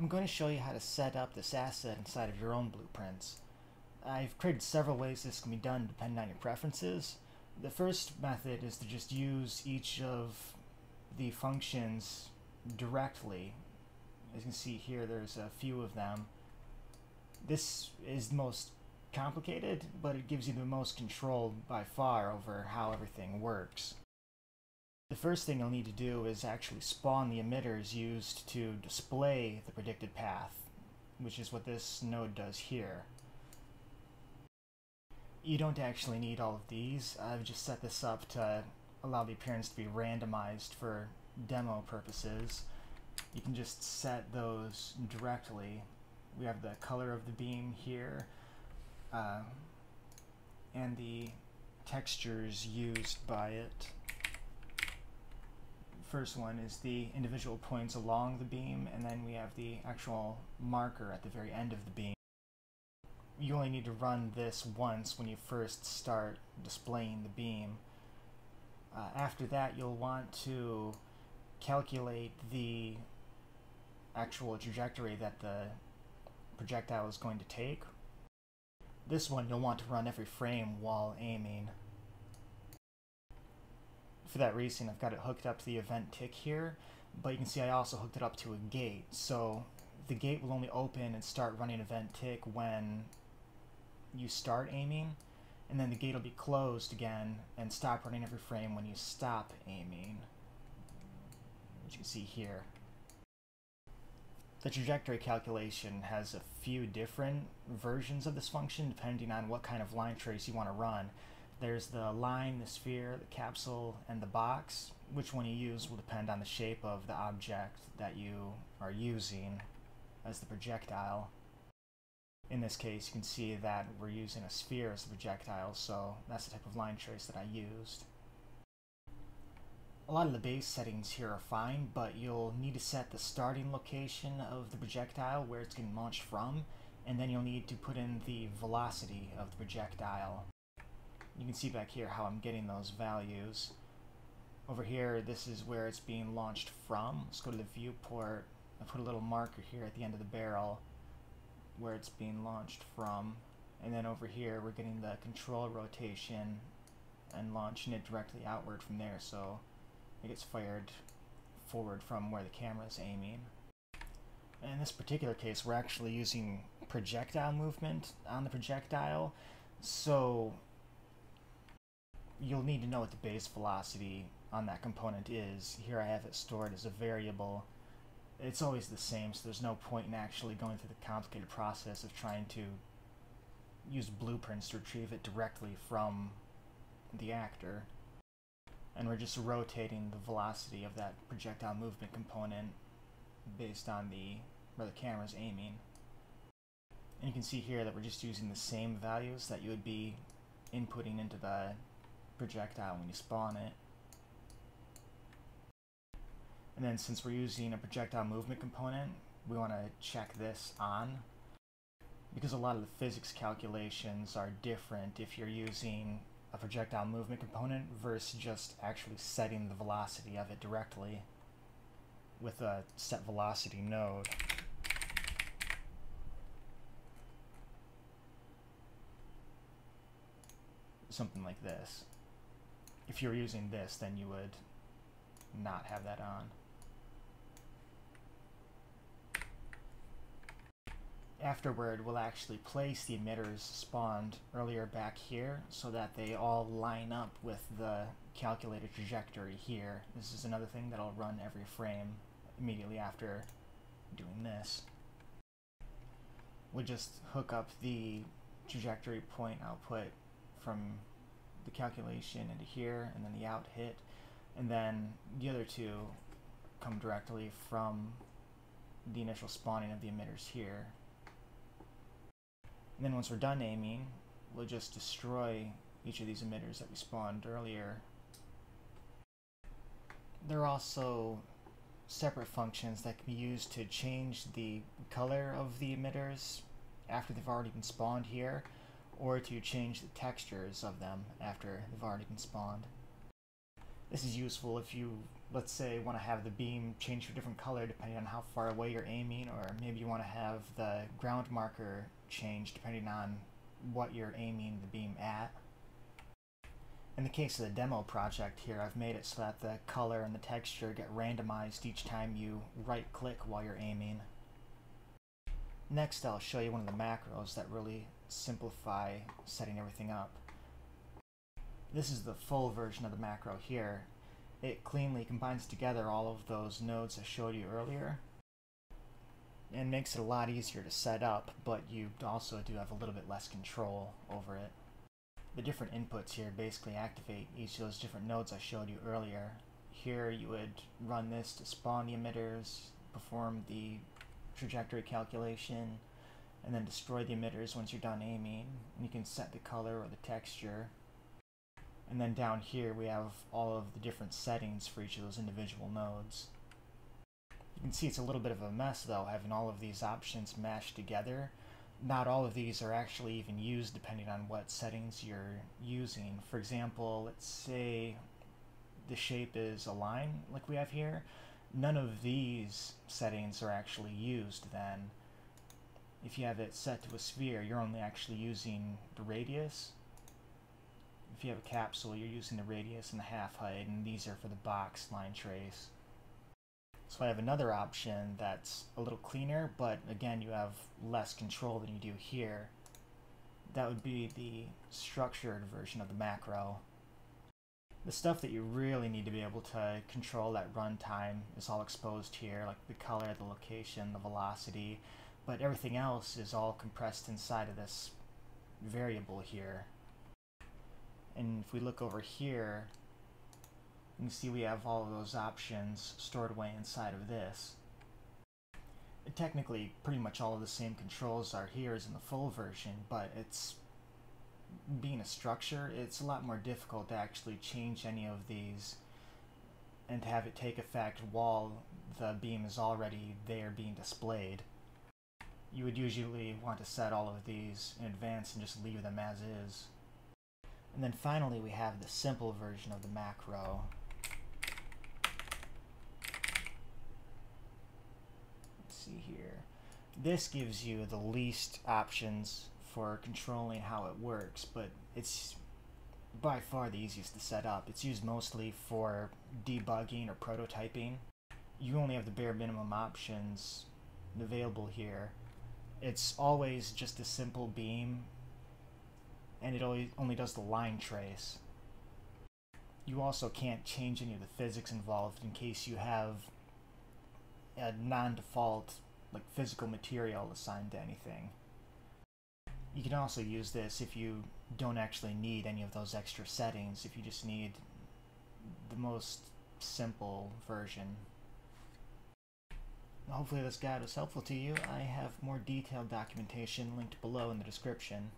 I'm going to show you how to set up this asset inside of your own blueprints. I've created several ways this can be done depending on your preferences. The first method is to just use each of the functions directly. As you can see here, there's a few of them. This is the most complicated, but it gives you the most control by far over how everything works. The first thing you'll need to do is actually spawn the emitters used to display the predicted path, which is what this node does here. You don't actually need all of these. I've just set this up to allow the appearance to be randomized for demo purposes. You can just set those directly. We have the color of the beam here, uh, and the textures used by it first one is the individual points along the beam, and then we have the actual marker at the very end of the beam. You only need to run this once when you first start displaying the beam. Uh, after that, you'll want to calculate the actual trajectory that the projectile is going to take. This one you'll want to run every frame while aiming for that reason, I've got it hooked up to the event tick here, but you can see I also hooked it up to a gate. So the gate will only open and start running event tick when you start aiming, and then the gate will be closed again and stop running every frame when you stop aiming, which you can see here. The trajectory calculation has a few different versions of this function depending on what kind of line trace you want to run. There's the line, the sphere, the capsule, and the box. Which one you use will depend on the shape of the object that you are using as the projectile. In this case, you can see that we're using a sphere as the projectile, so that's the type of line trace that I used. A lot of the base settings here are fine, but you'll need to set the starting location of the projectile, where it's getting launched from, and then you'll need to put in the velocity of the projectile you can see back here how I'm getting those values. Over here, this is where it's being launched from. Let's go to the viewport. I put a little marker here at the end of the barrel where it's being launched from. And then over here, we're getting the control rotation and launching it directly outward from there. So it gets fired forward from where the camera is aiming. In this particular case, we're actually using projectile movement on the projectile. So you'll need to know what the base velocity on that component is. Here I have it stored as a variable. It's always the same, so there's no point in actually going through the complicated process of trying to use blueprints to retrieve it directly from the actor. And we're just rotating the velocity of that projectile movement component based on the where the camera's aiming. And you can see here that we're just using the same values that you would be inputting into the projectile when you spawn it. And then since we're using a projectile movement component, we want to check this on because a lot of the physics calculations are different if you're using a projectile movement component versus just actually setting the velocity of it directly with a set velocity node. Something like this if you're using this, then you would not have that on. Afterward, we'll actually place the emitters spawned earlier back here so that they all line up with the calculated trajectory here. This is another thing that'll run every frame immediately after doing this. We just hook up the trajectory point output from the calculation into here and then the out hit and then the other two come directly from the initial spawning of the emitters here. And then once we're done aiming, we'll just destroy each of these emitters that we spawned earlier. There are also separate functions that can be used to change the color of the emitters after they've already been spawned here or to change the textures of them after they've already been spawned. This is useful if you, let's say, want to have the beam change to a different color depending on how far away you're aiming, or maybe you want to have the ground marker change depending on what you're aiming the beam at. In the case of the demo project here, I've made it so that the color and the texture get randomized each time you right click while you're aiming. Next I'll show you one of the macros that really simplify setting everything up. This is the full version of the macro here. It cleanly combines together all of those nodes I showed you earlier and makes it a lot easier to set up, but you also do have a little bit less control over it. The different inputs here basically activate each of those different nodes I showed you earlier. Here you would run this to spawn the emitters, perform the trajectory calculation, and then destroy the emitters once you're done aiming. And you can set the color or the texture. And then down here we have all of the different settings for each of those individual nodes. You can see it's a little bit of a mess though, having all of these options mashed together. Not all of these are actually even used depending on what settings you're using. For example, let's say the shape is a line like we have here. None of these settings are actually used then. If you have it set to a sphere, you're only actually using the radius. If you have a capsule, you're using the radius and the half height, and these are for the box line trace. So I have another option that's a little cleaner, but again, you have less control than you do here. That would be the structured version of the macro. The stuff that you really need to be able to control at runtime is all exposed here, like the color, the location, the velocity, but everything else is all compressed inside of this variable here. And if we look over here, you can see we have all of those options stored away inside of this. Technically, pretty much all of the same controls are here as in the full version, but it's being a structure, it's a lot more difficult to actually change any of these and to have it take effect while the beam is already there being displayed. You would usually want to set all of these in advance and just leave them as is. And then finally we have the simple version of the macro, Let's see here. This gives you the least options for controlling how it works, but it's by far the easiest to set up. It's used mostly for debugging or prototyping. You only have the bare minimum options available here. It's always just a simple beam, and it only, only does the line trace. You also can't change any of the physics involved in case you have a non-default like physical material assigned to anything. You can also use this if you don't actually need any of those extra settings, if you just need the most simple version. Hopefully this guide was helpful to you. I have more detailed documentation linked below in the description.